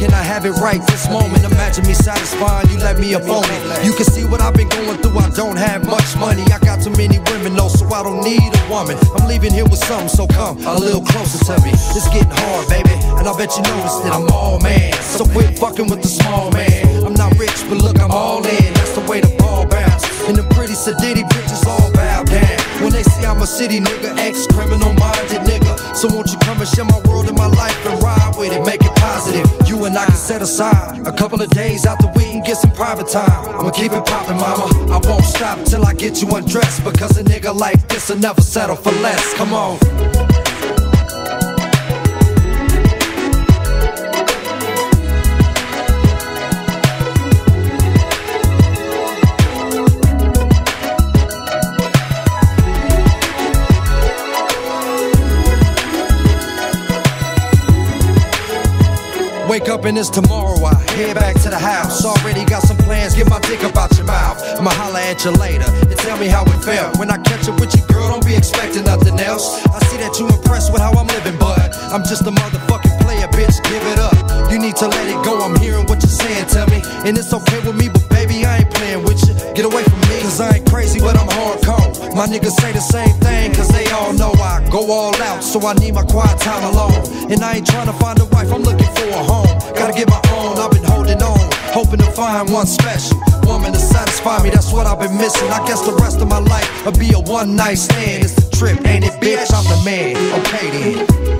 Can I have it right this moment? Imagine me satisfying you, let me up on it. You can see what I've been going through. I don't have much money. I got I don't need a woman. I'm leaving here with something, so come a little closer to me. It's getting hard, baby, and I bet you noticed that I'm all man. So quit fucking with the small man. I'm not rich, but look, I'm all in. That's the way the ball bounce. And the pretty sedity bitches all bow down. When they see I'm a city nigga, ex criminal minded nigga. So won't you come and share my world and my life and ride with it, make it and I can set aside a couple of days after we can get some private time. I'ma keep it poppin', mama. I won't stop till I get you undressed because a nigga like this will never settle for less. Come on. Wake up and it's tomorrow. I head back to the house. Already got some plans. Get my dick up out your mouth. I'ma holla at you later and tell me how it felt. When I catch up with you, girl, don't be expecting nothing else. I see that you impressed with how I'm living, but I'm just a motherfucking player, bitch. Give it up. You need to let it go. I'm hearing what you're saying Tell me, and it's okay with me, but baby, I ain't playing with you. Get away from me, cause I ain't crazy, but. My niggas say the same thing, cause they all know I go all out, so I need my quiet time alone. And I ain't trying to find a wife, I'm looking for a home. Gotta get my own, I've been holding on, hoping to find one special woman to satisfy me. That's what I've been missing. I guess the rest of my life will be a one night stand. It's the trip, ain't it, bitch? I'm the man. Okay then.